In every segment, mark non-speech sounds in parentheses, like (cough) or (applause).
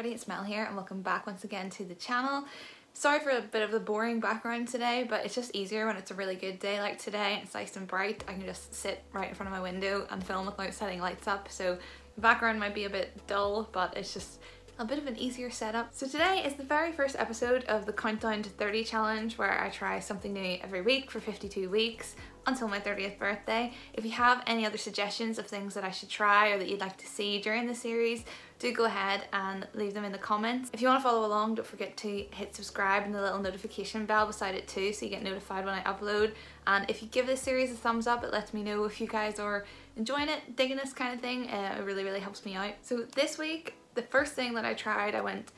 everybody, it's Mel here and welcome back once again to the channel. Sorry for a bit of the boring background today, but it's just easier when it's a really good day like today it's nice and bright. I can just sit right in front of my window and film without setting lights up, so the background might be a bit dull, but it's just a bit of an easier setup. So today is the very first episode of the Countdown to 30 challenge where I try something new every week for 52 weeks until my 30th birthday. If you have any other suggestions of things that I should try or that you'd like to see during the series, do go ahead and leave them in the comments. If you want to follow along, don't forget to hit subscribe and the little notification bell beside it too so you get notified when I upload. And if you give this series a thumbs up, it lets me know if you guys are enjoying it, digging this kind of thing. Uh, it really, really helps me out. So this week, the first thing that I tried, I went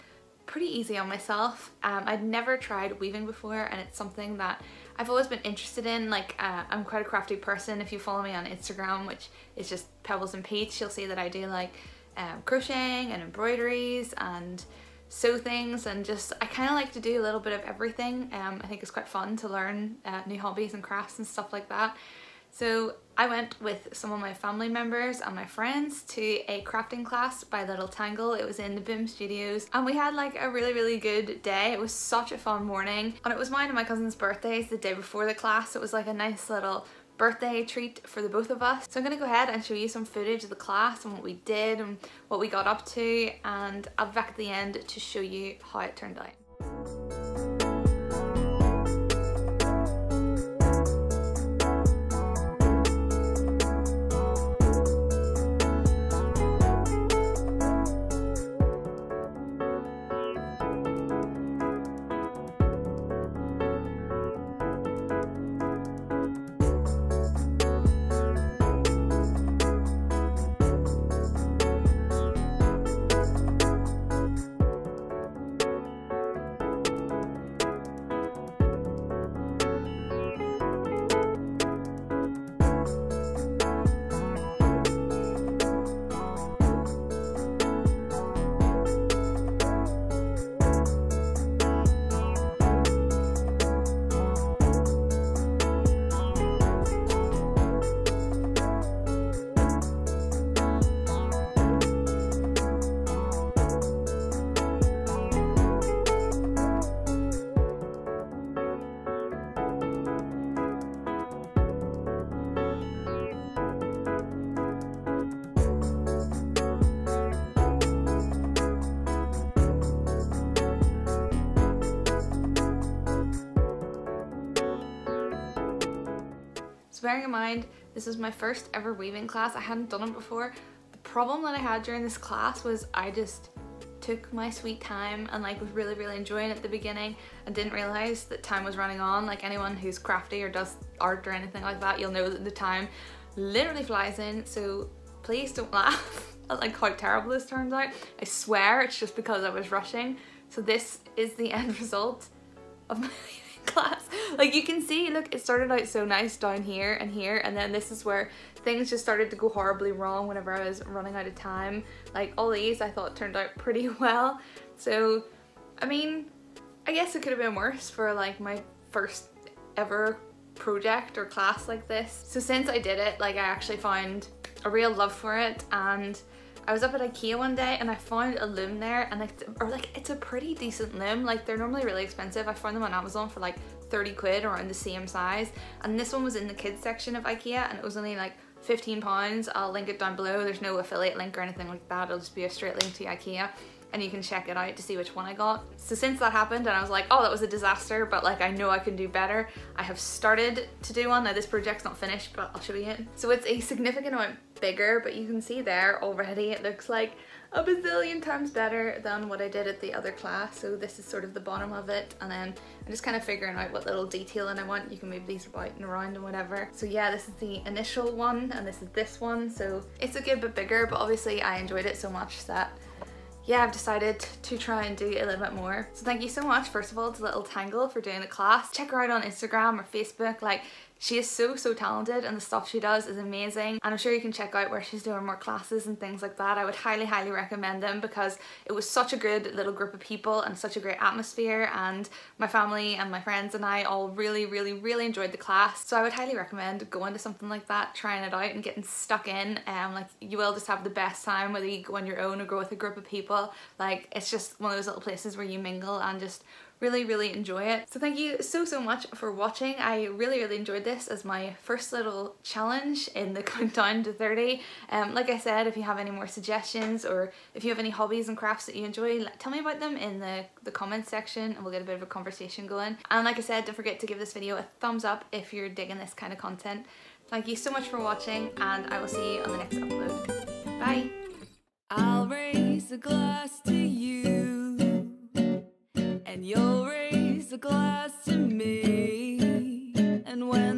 pretty easy on myself. Um, I'd never tried weaving before and it's something that I've always been interested in. Like uh, I'm quite a crafty person. If you follow me on Instagram, which is just Pebbles and Peach, you'll see that I do like um, crocheting and embroideries and sew things and just I kind of like to do a little bit of everything. Um, I think it's quite fun to learn uh, new hobbies and crafts and stuff like that. So I went with some of my family members and my friends to a crafting class by Little Tangle. It was in the Boom Studios and we had like a really really good day. It was such a fun morning and it was mine and my cousin's birthdays the day before the class. It was like a nice little birthday treat for the both of us. So I'm going to go ahead and show you some footage of the class and what we did and what we got up to and I'll be back at the end to show you how it turned out. Bearing in mind this is my first ever weaving class, I hadn't done it before. The problem that I had during this class was I just took my sweet time and like was really really enjoying it at the beginning. And didn't realize that time was running on. Like anyone who's crafty or does art or anything like that you'll know that the time literally flies in. So please don't (laughs) laugh at like how terrible this turns out I swear it's just because I was rushing. So this is the end (laughs) result of my (laughs) class. Like you can see, look, it started out so nice down here and here and then this is where things just started to go horribly wrong whenever I was running out of time. Like all these I thought turned out pretty (laughs) well. So, I mean, I guess it could have been worse for like my first ever project or class like this. So since I did it, like I actually found a real love for it and I was up at Ikea one day and I found a loom there and it's, or like it's a pretty decent loom. Like they're normally really expensive. I found them on Amazon for like 30 quid around the same size. And this one was in the kids section of Ikea and it was only like 15 pounds. I'll link it down below. There's no affiliate link or anything like that. It'll just be a straight link to Ikea and you can check it out to see which one I got. So since that happened and I was like, oh, that was a disaster, but like I know I can do better, I have started to do one. Now this project's not finished, but I'll show you it. So it's a significant amount bigger, but you can see there already it looks like a bazillion times better than what I did at the other class. So this is sort of the bottom of it. And then I'm just kind of figuring out what little detailing I want. You can move these about and around and whatever. So yeah, this is the initial one and this is this one. So it's a good bit bigger, but obviously I enjoyed it so much that yeah, I've decided to try and do a little bit more. So thank you so much, first of all, to Little Tangle for doing the class. Check her out on Instagram or Facebook. Like, She is so, so talented and the stuff she does is amazing. And I'm sure you can check out where she's doing more classes and things like that. I would highly, highly recommend them because it was such a good little group of people and such a great atmosphere and my family and my friends and I all really, really, really enjoyed the class. So I would highly recommend going to something like that, trying it out and getting stuck in. Um, like you will just have the best time whether you go on your own or go with a group of people. Like it's just one of those little places where you mingle and just really really enjoy it. So thank you so so much for watching. I really really enjoyed this as my first little challenge in the (laughs) countdown to 30 um like I said if you have any more suggestions or if you have any hobbies and crafts that you enjoy tell me about them in the the comments section and we'll get a bit of a conversation going. And like I said don't forget to give this video a thumbs up if you're digging this kind of content. Thank you so much for watching and I will see you on the next upload. Bye. I'll raise a glass to you and you'll raise a glass to me. And when